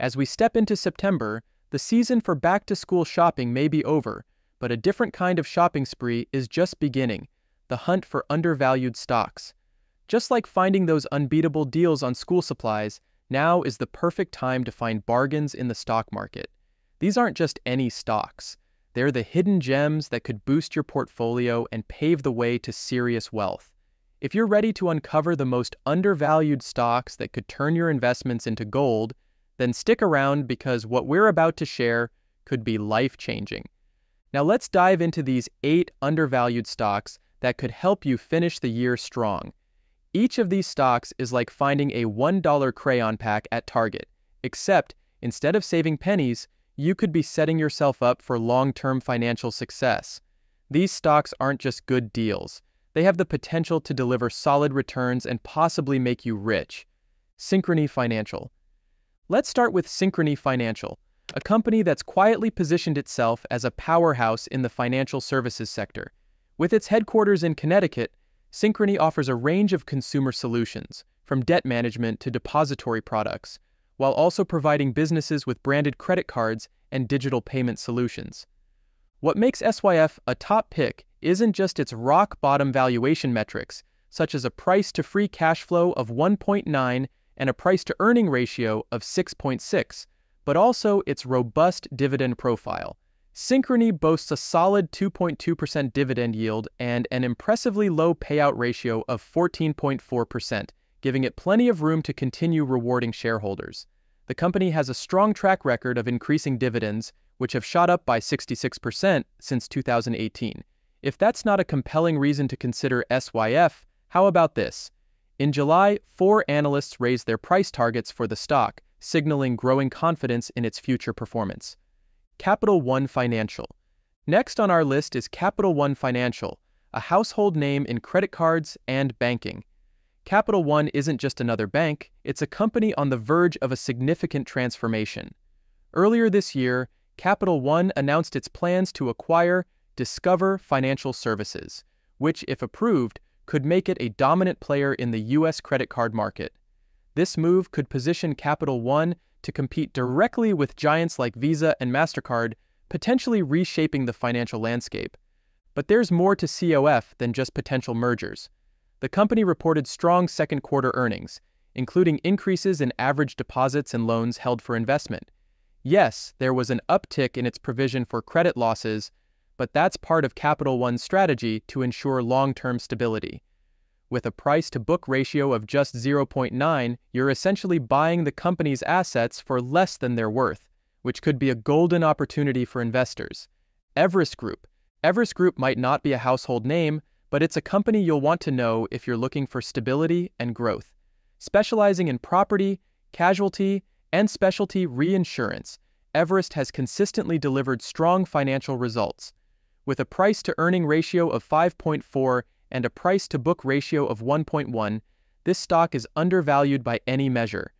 As we step into September, the season for back to school shopping may be over, but a different kind of shopping spree is just beginning the hunt for undervalued stocks. Just like finding those unbeatable deals on school supplies, now is the perfect time to find bargains in the stock market. These aren't just any stocks, they're the hidden gems that could boost your portfolio and pave the way to serious wealth. If you're ready to uncover the most undervalued stocks that could turn your investments into gold, then stick around because what we're about to share could be life changing. Now, let's dive into these eight undervalued stocks that could help you finish the year strong. Each of these stocks is like finding a $1 crayon pack at Target, except instead of saving pennies, you could be setting yourself up for long term financial success. These stocks aren't just good deals, they have the potential to deliver solid returns and possibly make you rich. Synchrony Financial. Let's start with Synchrony Financial, a company that's quietly positioned itself as a powerhouse in the financial services sector. With its headquarters in Connecticut, Synchrony offers a range of consumer solutions, from debt management to depository products, while also providing businesses with branded credit cards and digital payment solutions. What makes SYF a top pick isn't just its rock bottom valuation metrics, such as a price to free cash flow of 1.9 and a price to earning ratio of 6.6, but also its robust dividend profile. Synchrony boasts a solid 2.2% dividend yield and an impressively low payout ratio of 14.4%, giving it plenty of room to continue rewarding shareholders. The company has a strong track record of increasing dividends, which have shot up by 66% since 2018. If that's not a compelling reason to consider SYF, how about this? In July, four analysts raised their price targets for the stock, signaling growing confidence in its future performance. Capital One Financial. Next on our list is Capital One Financial, a household name in credit cards and banking. Capital One isn't just another bank, it's a company on the verge of a significant transformation. Earlier this year, Capital One announced its plans to acquire Discover Financial Services, which, if approved, could make it a dominant player in the U.S. credit card market. This move could position Capital One to compete directly with giants like Visa and MasterCard, potentially reshaping the financial landscape. But there's more to COF than just potential mergers. The company reported strong second quarter earnings, including increases in average deposits and loans held for investment. Yes, there was an uptick in its provision for credit losses, but that's part of Capital One's strategy to ensure long term stability. With a price to book ratio of just 0.9, you're essentially buying the company's assets for less than their worth, which could be a golden opportunity for investors. Everest Group. Everest Group might not be a household name, but it's a company you'll want to know if you're looking for stability and growth. Specializing in property, casualty, and specialty reinsurance, Everest has consistently delivered strong financial results. With a price to earning ratio of 5.4 and a price to book ratio of 1.1, this stock is undervalued by any measure.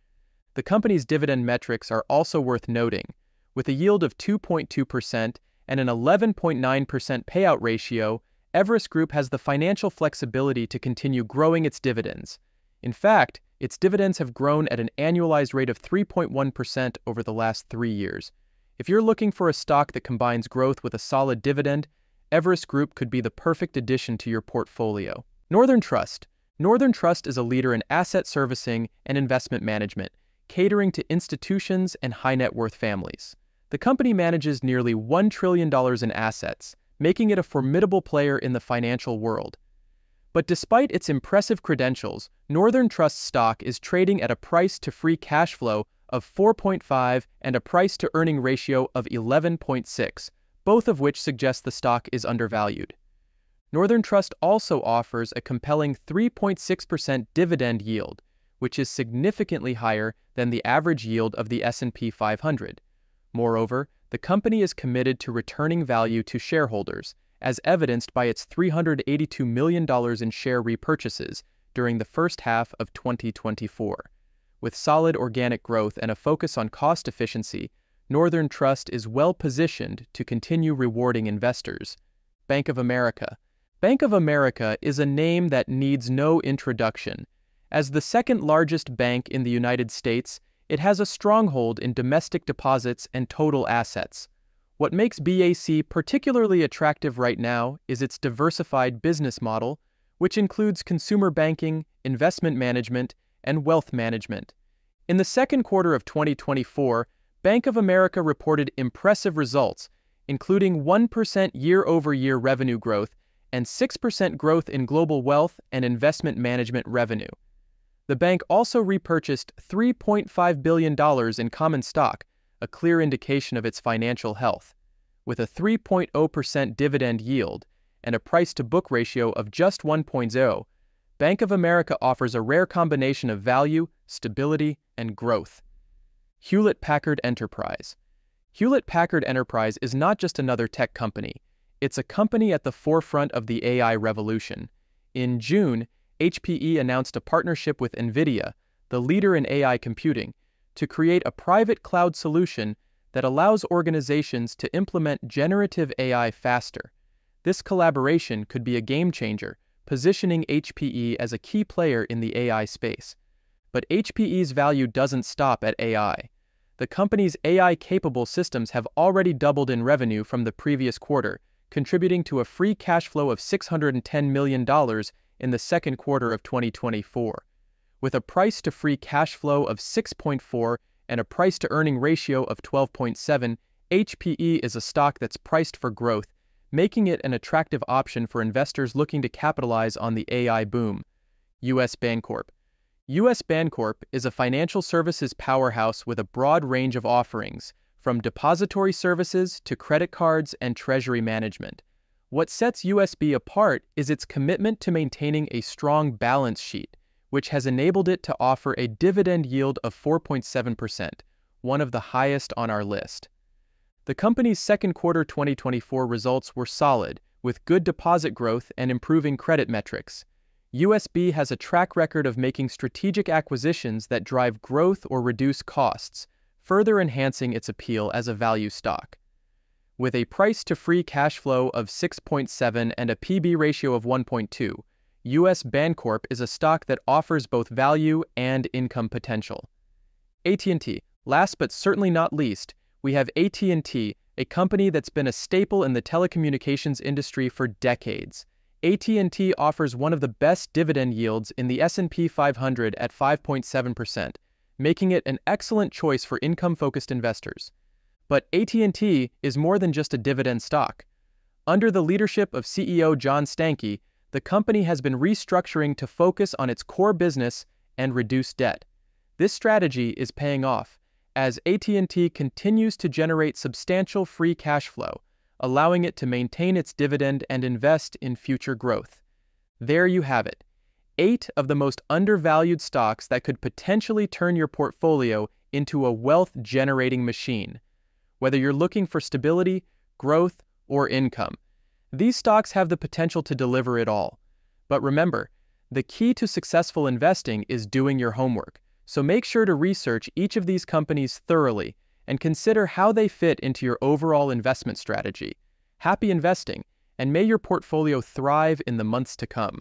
The company's dividend metrics are also worth noting. With a yield of 2.2% and an 11.9% payout ratio, Everest Group has the financial flexibility to continue growing its dividends. In fact, its dividends have grown at an annualized rate of 3.1% over the last three years. If you're looking for a stock that combines growth with a solid dividend, Everest Group could be the perfect addition to your portfolio. Northern Trust. Northern Trust is a leader in asset servicing and investment management, catering to institutions and high net worth families. The company manages nearly $1 trillion in assets, making it a formidable player in the financial world. But despite its impressive credentials, Northern Trust stock is trading at a price to free cash flow of 4.5 and a price to earning ratio of 11.6, both of which suggest the stock is undervalued. Northern Trust also offers a compelling 3.6% dividend yield, which is significantly higher than the average yield of the S&P 500. Moreover, the company is committed to returning value to shareholders, as evidenced by its $382 million in share repurchases during the first half of 2024. With solid organic growth and a focus on cost efficiency, Northern Trust is well positioned to continue rewarding investors. Bank of America. Bank of America is a name that needs no introduction. As the second largest bank in the United States, it has a stronghold in domestic deposits and total assets. What makes BAC particularly attractive right now is its diversified business model, which includes consumer banking, investment management, and wealth management. In the second quarter of 2024, Bank of America reported impressive results, including 1% year over year revenue growth and 6% growth in global wealth and investment management revenue. The bank also repurchased $3.5 billion in common stock, a clear indication of its financial health. With a 3.0% dividend yield and a price to book ratio of just 1.0, Bank of America offers a rare combination of value, stability, and growth. Hewlett Packard Enterprise. Hewlett Packard Enterprise is not just another tech company, it's a company at the forefront of the AI revolution. In June, HPE announced a partnership with NVIDIA, the leader in AI computing, to create a private cloud solution that allows organizations to implement generative AI faster. This collaboration could be a game changer, positioning HPE as a key player in the AI space. But HPE's value doesn't stop at AI. The company's AI capable systems have already doubled in revenue from the previous quarter, contributing to a free cash flow of $610 million in the second quarter of 2024. With a price to free cash flow of 6.4 and a price to earning ratio of 12.7, HPE is a stock that's priced for growth, making it an attractive option for investors looking to capitalize on the AI boom. US Bancorp. US Bancorp is a financial services powerhouse with a broad range of offerings, from depository services to credit cards and treasury management. What sets USB apart is its commitment to maintaining a strong balance sheet, which has enabled it to offer a dividend yield of 4.7%, one of the highest on our list. The company's second quarter 2024 results were solid, with good deposit growth and improving credit metrics. USB has a track record of making strategic acquisitions that drive growth or reduce costs, further enhancing its appeal as a value stock. With a price to free cash flow of 6.7 and a PB ratio of 1.2, US Bancorp is a stock that offers both value and income potential. AT&T, last but certainly not least, we have AT&T, a company that's been a staple in the telecommunications industry for decades. AT&T offers one of the best dividend yields in the S&P 500 at 5.7%, making it an excellent choice for income-focused investors. But AT&T is more than just a dividend stock. Under the leadership of CEO John Stankey, the company has been restructuring to focus on its core business and reduce debt. This strategy is paying off as AT&T continues to generate substantial free cash flow, allowing it to maintain its dividend and invest in future growth. There you have it eight of the most undervalued stocks that could potentially turn your portfolio into a wealth generating machine. Whether you're looking for stability, growth, or income, these stocks have the potential to deliver it all. But remember, the key to successful investing is doing your homework, so make sure to research each of these companies thoroughly and consider how they fit into your overall investment strategy. Happy investing, and may your portfolio thrive in the months to come.